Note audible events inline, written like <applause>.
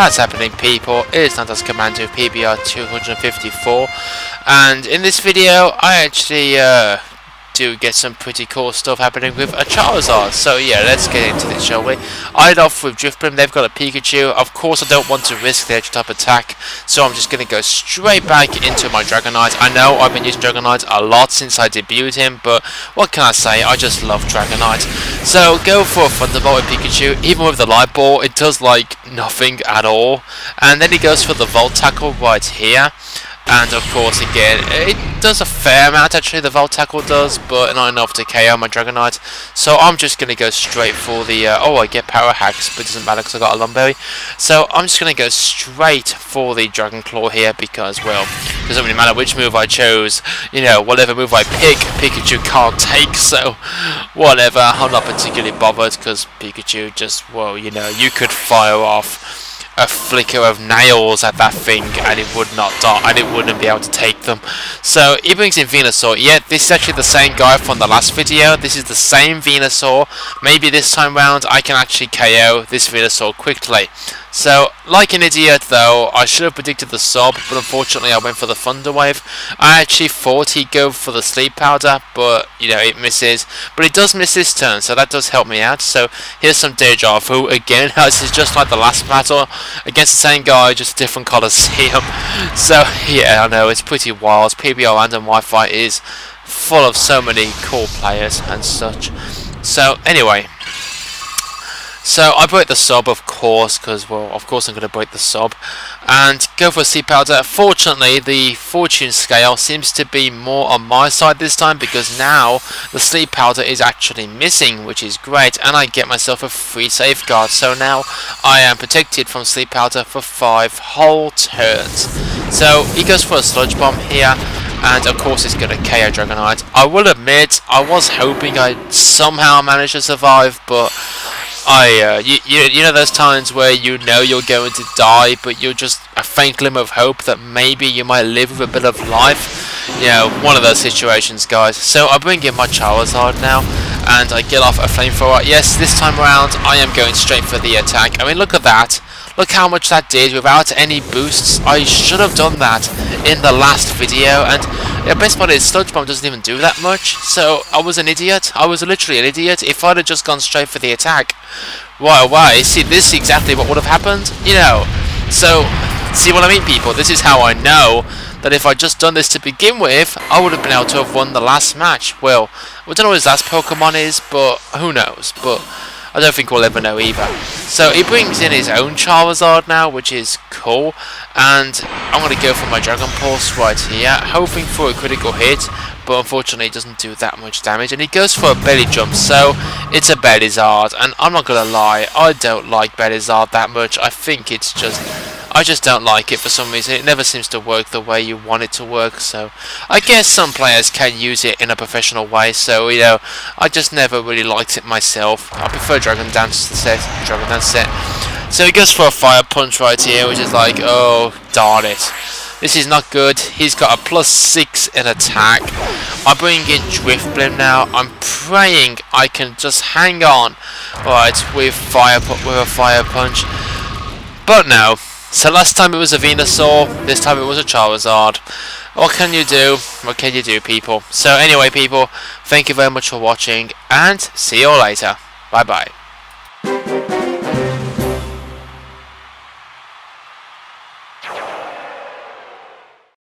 What's happening people, it's Nantas Commando PBR 254 and in this video I actually uh, do get some pretty cool stuff happening with a Charizard. So yeah, let's get into this, shall we? I'd off with Drifblim, they've got a Pikachu. Of course I don't want to risk the their type attack, so I'm just going to go straight back into my Dragonite. I know I've been using Dragonite a lot since I debuted him, but what can I say, I just love Dragonite. So go for a Thunderbolt with Pikachu, even with the Light Ball, it does like nothing at all. And then he goes for the Volt Tackle right here. And of course, again, it does a fair amount actually, the Volt Tackle does, but not enough to KO my Dragonite. So I'm just going to go straight for the, uh, oh I get Power Hacks, but it doesn't matter because I got a Lum Berry. So I'm just going to go straight for the Dragon Claw here because, well, it doesn't really matter which move I chose. You know, whatever move I pick, Pikachu can't take, so whatever. I'm not particularly bothered because Pikachu just, well, you know, you could fire off a flicker of nails at that thing and it would not die and it wouldn't be able to take them. So he brings in Venusaur. Yeah, this is actually the same guy from the last video. This is the same Venusaur. Maybe this time round I can actually KO this Venusaur quickly. So, like an idiot though, I should have predicted the Sub, but unfortunately I went for the Thunder Wave. I actually thought he'd go for the Sleep Powder, but, you know, it misses. But it does miss this turn, so that does help me out. So, here's some Deja Vu again. <laughs> this is just like the last battle, against the same guy, just a different Coliseum. <laughs> So, <laughs> yeah, I know, it's pretty wild. PBR Random Wi-Fi is full of so many cool players and such. So, anyway, so I break the Sub, of course, because, well, of course I'm going to break the Sub. And go for a Sleep Powder. Fortunately, the fortune scale seems to be more on my side this time, because now the Sleep Powder is actually missing, which is great. And I get myself a free safeguard. So now I am protected from Sleep Powder for five whole turns. So he goes for a Sludge Bomb here and of course it's going to KO Dragonite. I will admit, I was hoping I'd somehow manage to survive, but I, uh, you, you, you know those times where you know you're going to die, but you're just a faint glimmer of hope that maybe you might live with a bit of life? You know, one of those situations, guys. So I bring in my Charizard now, and I get off a Flamethrower. Yes, this time around, I am going straight for the attack. I mean, look at that. Look how much that did without any boosts. I should have done that in the last video, and the best part is Sludge Bomb doesn't even do that much, so I was an idiot. I was literally an idiot. If I'd have just gone straight for the attack, why, why? See, this is exactly what would have happened, you know. So, see what I mean, people? This is how I know that if I'd just done this to begin with, I would have been able to have won the last match. Well, I don't know what his last Pokemon is, but who knows. But I don't think we'll ever know either. So he brings in his own Charizard now, which is cool. And I'm going to go for my Dragon Pulse right here, hoping for a critical hit. But unfortunately it doesn't do that much damage. And he goes for a Belly Drum, so it's a Bellyzard. And I'm not going to lie, I don't like Bellyzard that much. I think it's just I just don't like it for some reason. It never seems to work the way you want it to work. So I guess some players can use it in a professional way. So you know, I just never really liked it myself. I prefer Dragon Dance set. Dragon Dance set. So he goes for a Fire Punch right here, which is like, oh darn it. This is not good. He's got a plus 6 in attack. I bring in Drifblim now. I'm praying I can just hang on. Alright, with fire with a fire punch. But no, so last time it was a Venusaur, this time it was a Charizard. What can you do? What can you do, people? So anyway, people, thank you very much for watching, and see you all later. Bye-bye.